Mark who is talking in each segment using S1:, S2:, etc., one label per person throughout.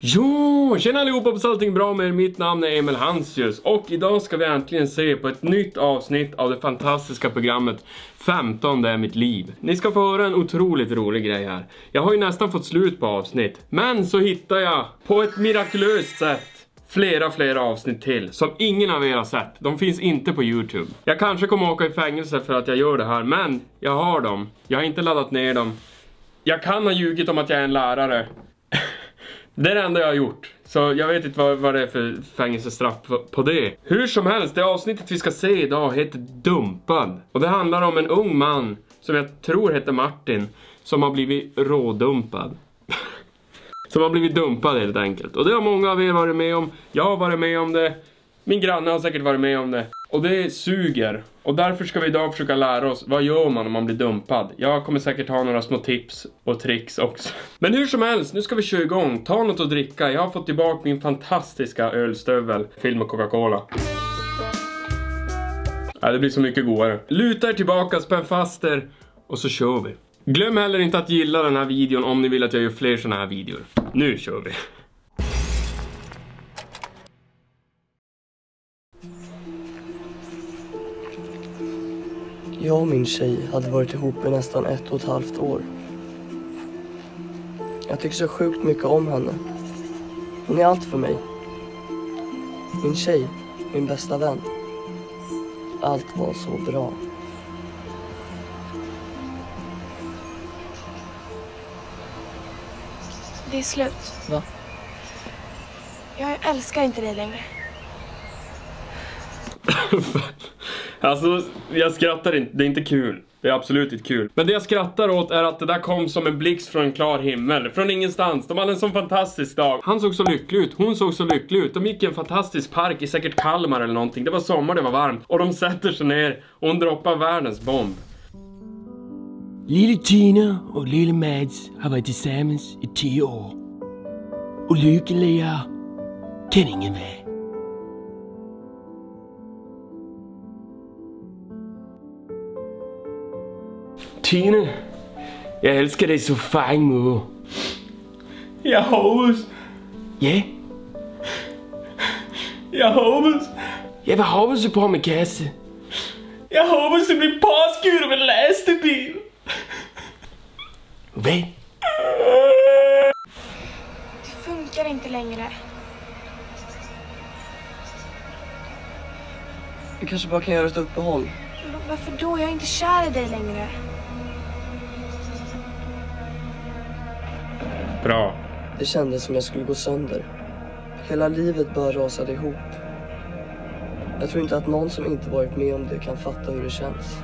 S1: Jo, tjena allihopa, hoppas allting är bra med er. Mitt namn är Emil Hansius och idag ska vi äntligen se på ett nytt avsnitt av det fantastiska programmet 15 det är mitt liv. Ni ska få höra en otroligt rolig grej här. Jag har ju nästan fått slut på avsnitt, men så hittar jag på ett mirakulöst sätt flera, flera avsnitt till som ingen av er har sett. De finns inte på Youtube. Jag kanske kommer åka i fängelse för att jag gör det här, men jag har dem. Jag har inte laddat ner dem. Jag kan ha ljugit om att jag är en lärare. Det är det enda jag har gjort. Så jag vet inte vad, vad det är för fängelsestraff på, på det. Hur som helst, det avsnittet vi ska se idag heter Dumpad. Och det handlar om en ung man som jag tror heter Martin som har blivit rådumpad. som har blivit dumpad helt enkelt. Och det har många av er varit med om. Jag har varit med om det. Min granne har säkert varit med om det. Och det suger. Och därför ska vi idag försöka lära oss, vad gör man om man blir dumpad? Jag kommer säkert ha några små tips och tricks också. Men hur som helst, nu ska vi köra igång. Ta något att dricka. Jag har fått tillbaka min fantastiska ölstövel. Film och Coca-Cola. Ja, det blir så mycket godare. Luta er tillbaka, spänn fast er och så kör vi. Glöm heller inte att gilla den här videon om ni vill att jag gör fler såna här videor. Nu kör vi.
S2: Jag och min tjej hade varit ihop i nästan ett och ett halvt år. Jag tycker så sjukt mycket om henne. Hon är allt för mig. Min tjej, min bästa vän. Allt var så bra.
S3: Det är slut.
S2: Va?
S3: Jag älskar inte dig längre.
S1: Alltså, jag skrattar inte. Det är inte kul. Det är absolut inte kul. Men det jag skrattar åt är att det där kom som en blixt från en klar himmel. Från ingenstans. De hade en sån fantastisk dag. Han såg så lycklig ut. Hon såg så lycklig ut. De gick i en fantastisk park i säkert Kalmar eller någonting. Det var sommar, det var varmt. Och de sätter sig ner och hon droppar världens bomb.
S4: Lille Tina och lille Mads har varit tillsammans i tio år. Och lyckliga kan ingen vara.
S1: Tina, jeg elsker dig så fang måde. Jeg hoppas.
S4: Ja,
S1: Jeg hoppas.
S4: ja vad hoppas du på med kasse?
S1: Jeg hoppas det blir påskud med lastbil.
S4: Vad?
S3: Det funkar inte längre.
S2: Vi kanske bara kan göra ett uppehåll.
S3: Varför då? Jag är inte kär i dig längre.
S1: Bra.
S2: Det kändes som jag skulle gå sönder. Hela livet bara rasade ihop. Jag tror inte att någon som inte varit med om det kan fatta hur det känns.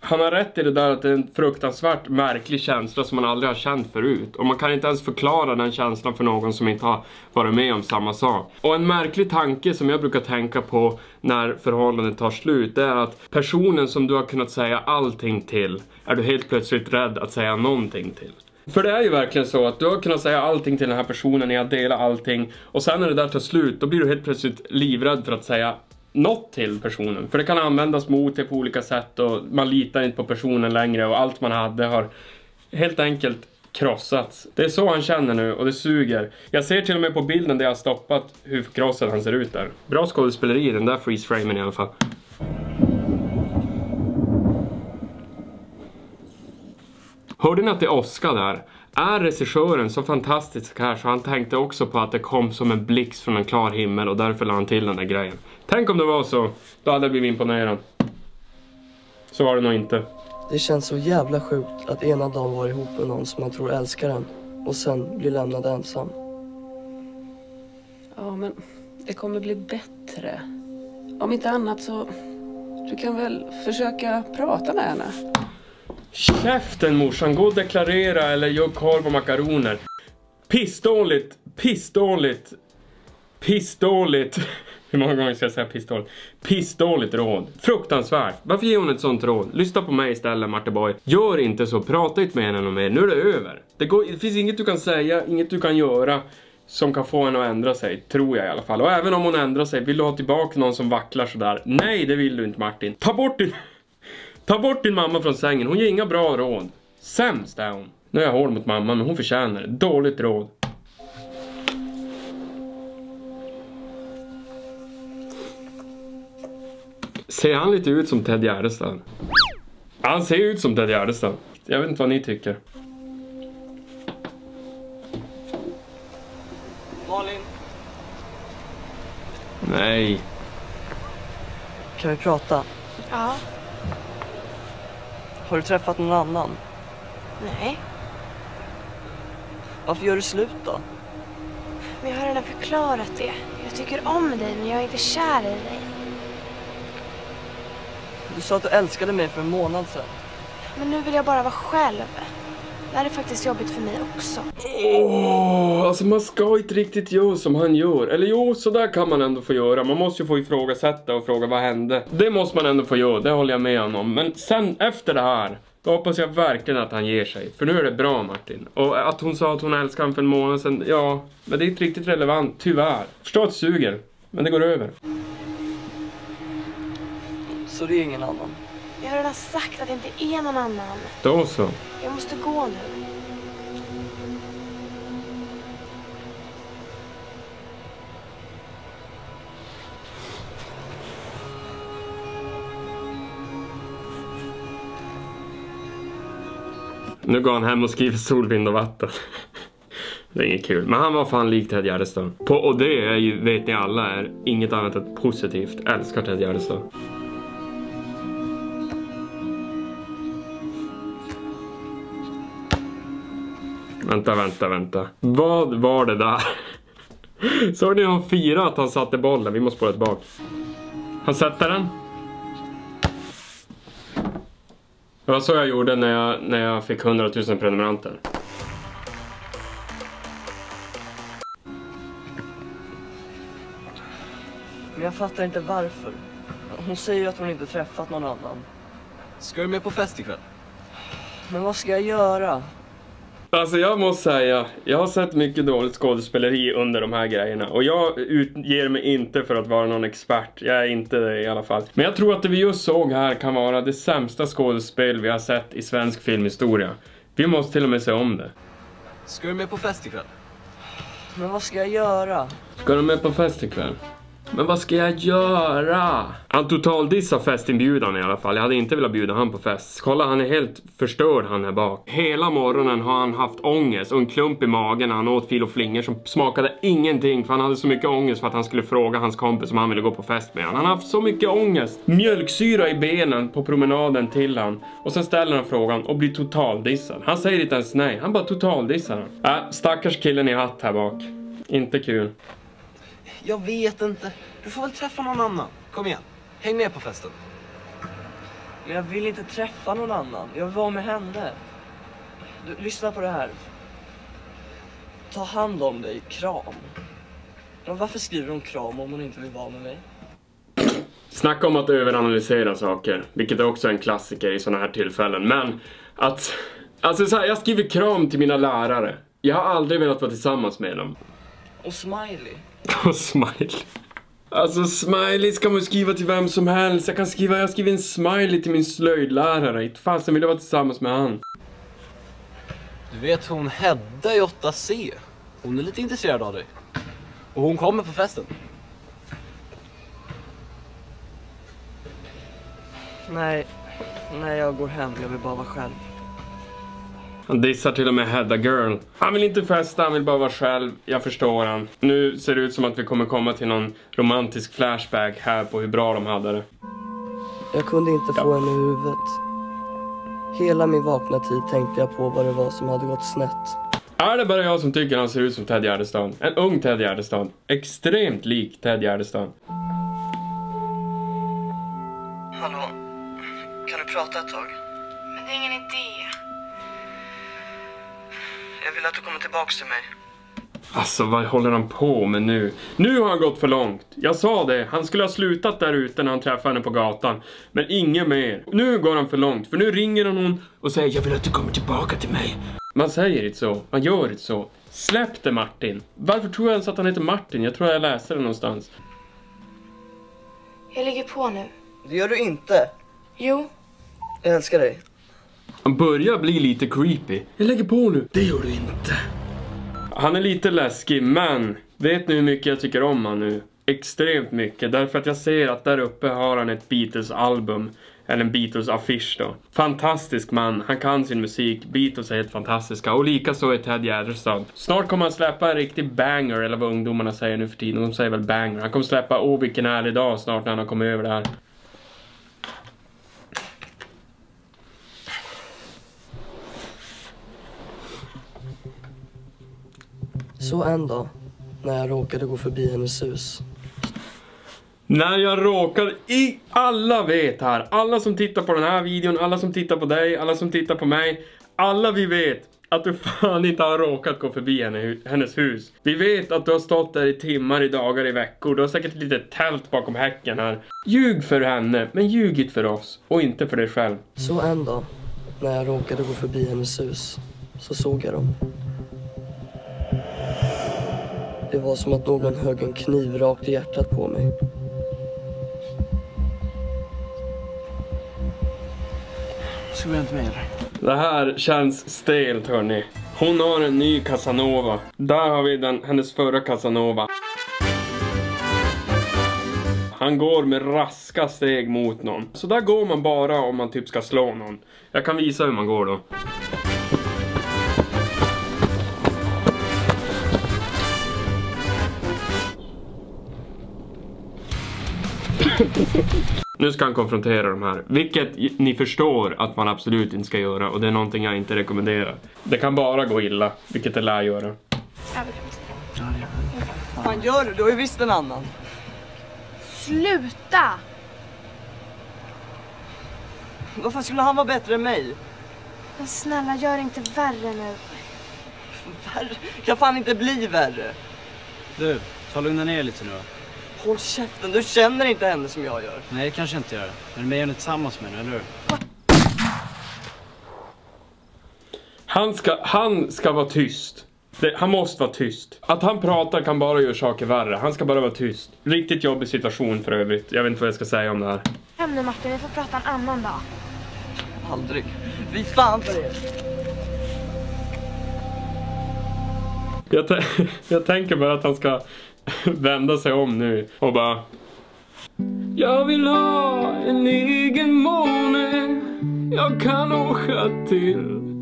S1: Han har rätt i det där att det är en fruktansvärt märklig känsla som man aldrig har känt förut. Och man kan inte ens förklara den känslan för någon som inte har varit med om samma sak. Och en märklig tanke som jag brukar tänka på när förhållandet tar slut, det är att personen som du har kunnat säga allting till, är du helt plötsligt rädd att säga någonting till. För det är ju verkligen så att du har kunnat säga allting till den här personen, ni har delat allting och sen när det där tar slut, då blir du helt plötsligt livrädd för att säga något till personen. För det kan användas mot dig på olika sätt och man litar inte på personen längre och allt man hade har helt enkelt krossats. Det är så han känner nu och det suger. Jag ser till och med på bilden där jag har stoppat hur förkrossad han ser ut där. Bra skådespeleri i den där freeze-framen i alla fall. Hörde ni att det åskade där? Är regissören så fantastisk här så han tänkte också på att det kom som en blixt från en klar himmel och därför la han till den där grejen. Tänk om det var så. Då hade jag blivit imponerad. Så var det nog inte.
S2: Det känns så jävla sjukt att ena dagen vara ihop med någon som man tror älskar en och sen bli lämnad ensam.
S5: Ja, men det kommer bli bättre. Om inte annat så... Du kan väl försöka prata med henne?
S1: Käften morsan, gå och deklarera eller gör korv och makaroner. Pissdåligt, pissdåligt, pissdåligt. Hur många gånger ska jag säga pissdåligt? Pissdåligt råd. Fruktansvärt. Varför ger hon ett sånt råd? Lyssna på mig istället Martin Boy. Gör inte så, prata inte med henne om mer. Nu är det över. Det, går, det finns inget du kan säga, inget du kan göra som kan få henne att ändra sig, tror jag i alla fall. Och även om hon ändrar sig, vill du ha tillbaka någon som vacklar sådär? Nej, det vill du inte Martin. Ta bort din... Ta bort din mamma från sängen, hon ger inga bra råd. Sämst är hon. Nu är jag hård mot mamma men hon förtjänar det. Dåligt råd. Ser han lite ut som Ted Gärdestad? Han ser ut som Ted Gärdestad. Jag vet inte vad ni tycker.
S2: Malin?
S1: Nej.
S2: Kan vi prata?
S3: Ja.
S2: Har du träffat någon annan?
S3: Nej.
S2: Varför gör du slut då?
S3: Men jag har redan förklarat det. Jag tycker om dig, men jag är inte kär i dig.
S2: Du sa att du älskade mig för en månad sedan.
S3: Men nu vill jag bara vara själv. Det här är faktiskt jobbigt för mig också.
S1: Åh, alltså man ska inte riktigt göra som han gör. Eller jo, så där kan man ändå få göra. Man måste ju få ifrågasätta och fråga vad hände. Det måste man ändå få göra, det håller jag med om. Men sen efter det här, då hoppas jag verkligen att han ger sig. För nu är det bra Martin. Och att hon sa att hon älskar honom för en månad sedan, ja, men det är inte riktigt relevant, tyvärr. Förstår att det suger, men det går över.
S2: Så det är ingen annan.
S3: Jag har redan sagt att det inte är någon annan.
S1: Då så.
S3: Jag måste gå nu.
S1: Nu går han hem och skriver sol, vind och vatten. Det är inget kul. Men han var fan lik Ted Gärdestad. På, och det är ju, vet ni alla, är inget annat än positivt. Älskar Ted Gärdestad. Vänta, vänta, vänta. Vad var det där? Såg ni han fira att han satte bollen? Vi måste spåra tillbaka. Han sätter den. Det var så jag gjorde när jag, när jag fick 100 000 prenumeranter.
S2: Men jag fattar inte varför. Hon säger ju att hon inte träffat någon annan.
S6: Ska du med på fest ikväll?
S2: Men vad ska jag göra?
S1: Alltså jag måste säga, jag har sett mycket dåligt skådespeleri under de här grejerna. Och jag utger mig inte för att vara någon expert. Jag är inte det i alla fall. Men jag tror att det vi just såg här kan vara det sämsta skådespel vi har sett i svensk filmhistoria. Vi måste till och med se om det.
S6: Ska du med på fest ikväll?
S2: Men vad ska jag göra?
S1: Ska de med på fest ikväll? Men vad ska jag göra? Han totaldissar festinbjudan i alla fall. Jag hade inte velat bjuda han på fest. Kolla, han är helt förstörd han här bak. Hela morgonen har han haft ångest och en klump i magen när han åt fil och flingor som smakade ingenting för han hade så mycket ångest för att han skulle fråga hans kompis om han ville gå på fest med han. Han har haft så mycket ångest. Mjölksyra i benen på promenaden till han. Och sen ställer han frågan och blir totaldissad. Han säger inte ens nej, han bara totaldissar han. Äh, stackars killen i hatt här bak. Inte kul.
S6: Jag vet inte. Du får väl träffa någon annan. Kom igen. Häng med på festen.
S2: Men jag vill inte träffa någon annan. Jag vill vara med henne. Du, lyssna på det här. Ta hand om dig. Kram. Men varför skriver hon kram om hon inte vill vara med mig?
S1: Snacka om att överanalysera saker, vilket är också en klassiker i sådana här tillfällen. Men att... Alltså så här, jag skriver kram till mina lärare. Jag har aldrig velat vara tillsammans med dem.
S2: Och smiley.
S1: Och smiley. Alltså smiley ska man skriva till vem som helst. Jag kan skriva, jag skriver en smiley till min slöjdlärare. Inte fasen vill jag vara tillsammans med han.
S6: Du vet hon Hedda i 8C. Hon är lite intresserad av dig. Och hon kommer på festen.
S2: Nej. Nej, jag går hem. Jag vill bara vara själv.
S1: Han dissar till och med Hedda Girl. Han vill inte festa, han vill bara vara själv. Jag förstår han. Nu ser det ut som att vi kommer komma till någon romantisk flashback här på hur bra de hade det.
S2: Jag kunde inte få henne i huvudet. Hela min vakna tid tänkte jag på vad det var som hade gått snett.
S1: Är det bara jag som tycker han ser ut som Ted Gärdestad? En ung Ted Gärdestad. Extremt lik Ted Gärdestad.
S2: Hallå? Kan du prata ett tag?
S3: Men det är ingen idé.
S2: Jag vill att du kommer tillbaks till mig.
S1: Alltså vad håller han på med nu? Nu har han gått för långt. Jag sa det, han skulle ha slutat där ute när han träffade henne på gatan. Men inget mer. Nu går han för långt, för nu ringer hon och säger jag vill att du kommer tillbaka till mig. Man säger inte så, man gör inte så. Släpp det Martin. Varför tror jag ens att han heter Martin? Jag tror jag läste det någonstans.
S3: Jag ligger på nu.
S2: Det gör du inte.
S3: Jo,
S2: Jag älskar dig.
S1: Han börjar bli lite creepy. Jag lägger på nu. Det gör du inte. Han är lite läskig, men vet ni hur mycket jag tycker om han nu? extremt mycket därför att jag ser att där uppe har han ett Beatles-album. Eller en Beatles-affisch då. Fantastisk man, han kan sin musik, Beatles är helt fantastiska och likaså är Ted Gärdestad. Snart kommer han släppa en riktig banger, eller vad ungdomarna säger nu för tiden, de säger väl banger. Han kommer släppa Åh vilken härlig dag snart när han har kommit över det här.
S2: Så en dag, när jag råkade gå förbi hennes hus.
S1: När jag råkar i... Alla vet här, alla som tittar på den här videon, alla som tittar på dig, alla som tittar på mig. Alla vi vet att du fan inte har råkat gå förbi henne, hennes hus. Vi vet att du har stått där i timmar, i dagar, i veckor. Du har säkert ett litet tält bakom häcken här. Ljug för henne, men ljug inte för oss. Och inte för dig själv.
S2: Så en dag, när jag råkade gå förbi hennes hus, så såg jag dem. Det var som att någon högg en kniv rakt i hjärtat på mig.
S6: Ska vi inte med eller?
S1: Det här känns stelt hörni. Hon har en ny Casanova. Där har vi den, hennes förra Casanova. Han går med raska steg mot någon. Så där går man bara om man typ ska slå någon. Jag kan visa hur man går då. Nu ska han konfrontera de här. Vilket ni förstår att man absolut inte ska göra. Och det är någonting jag inte rekommenderar. Det kan bara gå illa, vilket det lär göra.
S2: Fan gör du? Du har ju visst en annan.
S3: Sluta!
S2: Varför skulle han vara bättre än mig?
S3: Men snälla, gör inte värre nu.
S2: Värre? Kan fan inte bli värre.
S6: Du, ta lugna ner lite nu då.
S2: Håll käften, du känner inte henne som jag gör.
S6: Nej, det kanske inte gör. Men mig är ni tillsammans med nu, eller hur?
S1: Han ska, han ska vara tyst. Det, han måste vara tyst. Att han pratar kan bara göra saker värre. Han ska bara vara tyst. Riktigt jobbig situation för övrigt. Jag vet inte vad jag ska säga om det här.
S3: Hem nu Martin, vi får prata en annan dag.
S2: Aldrig. Fy fan för det.
S1: Jag, jag tänker bara att han ska vända sig om nu och bara... Jag vill ha en egen måne jag kan åka till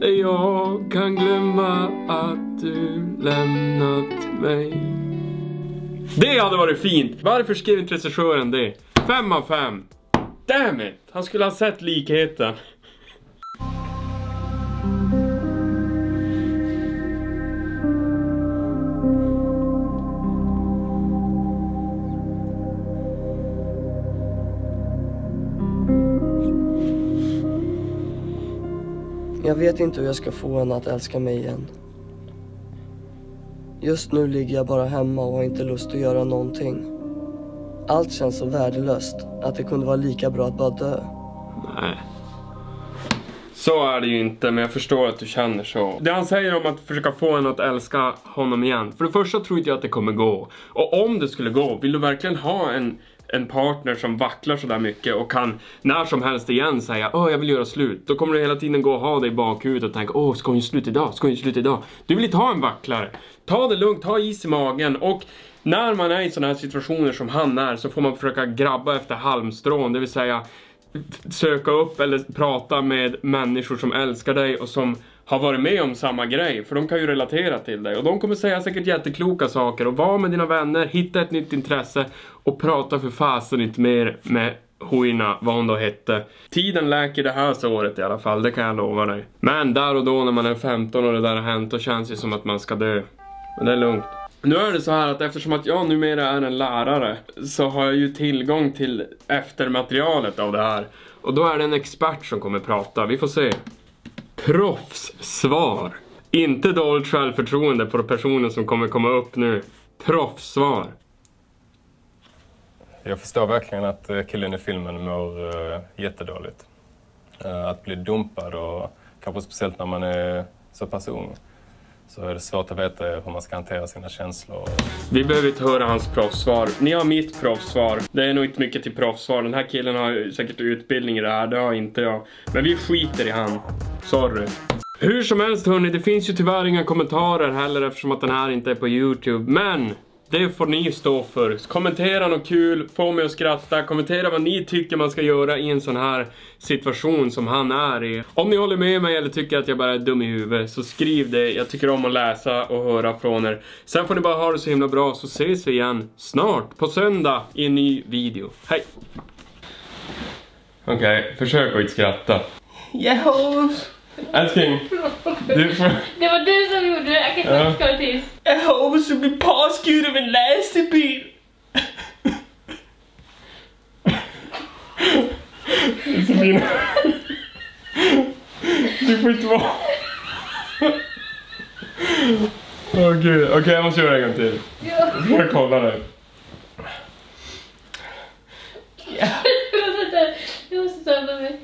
S1: där jag kan glömma att du lämnat mig. Det hade varit fint! Varför skrev inte regissören det? Fem av fem! Damn it! Han skulle ha sett likheten.
S2: Jag vet inte hur jag ska få henne att älska mig igen. Just nu ligger jag bara hemma och har inte lust att göra någonting. Allt känns så värdelöst att det kunde vara lika bra att bara dö.
S1: Nej. Så är det ju inte, men jag förstår att du känner så. Det han säger om att försöka få henne att älska honom igen. För det första tror inte jag att det kommer gå. Och om det skulle gå, vill du verkligen ha en, en partner som vacklar sådär mycket och kan när som helst igen säga Åh, jag vill göra slut. Då kommer du hela tiden gå och ha det i bakhuvudet och tänka Åh, ska hon göra slut idag? Ska hon göra slut idag? Du vill inte ha en vacklare. Ta det lugnt, ha is i magen och när man är i sådana här situationer som han är så får man försöka grabba efter halmstrån, det vill säga söka upp eller prata med människor som älskar dig och som har varit med om samma grej. För de kan ju relatera till dig. Och de kommer säga säkert jättekloka saker. Och var med dina vänner, hitta ett nytt intresse och prata för fasen inte mer med Huina, vad hon då hette. Tiden läker det här såret i alla fall, det kan jag lova dig. Men där och då när man är 15 och det där har hänt, då känns det som att man ska dö. Men det är lugnt. Nu är det så här att eftersom att jag numera är en lärare så har jag ju tillgång till eftermaterialet av det här. Och då är det en expert som kommer prata, vi får se. Proffssvar. Inte dåligt självförtroende på personen som kommer komma upp nu. Proffssvar.
S7: Jag förstår verkligen att eh, killen i filmen mår uh, jättedåligt. Uh, att bli dumpad och kanske speciellt när man är så pass ung så är det svårt att veta hur man ska hantera sina känslor.
S1: Vi behöver inte höra hans proffssvar. Ni har mitt proffssvar. Det är nog inte mycket till proffssvar. Den här killen har säkert utbildning i det här, det har inte jag. Men vi skiter i han. Sorry. Hur som helst hörni, det finns ju tyvärr inga kommentarer heller eftersom att den här inte är på Youtube. Men Det får ni stå för. Kommentera något kul, få mig att skratta, kommentera vad ni tycker man ska göra i en sån här situation som han är i. Om ni håller med mig eller tycker att jag bara är dum i huvudet så skriv det. Jag tycker om att läsa och höra från er. Sen får ni bara ha det så himla bra så ses vi igen snart på söndag i en ny video. Hej! Okej, försök att inte skratta.
S4: Håber,
S1: Älskling, du får...
S8: Det var du som gjorde det,
S1: jag
S8: kan inte ja. till.
S4: Jag hoppas du blir påskuren av en läsebil.
S1: Josefina. Du får inte vara... Åh oh, gud, okej okay, jag måste göra det en gång till. Jag ska kolla det. Jag måste tömma mig.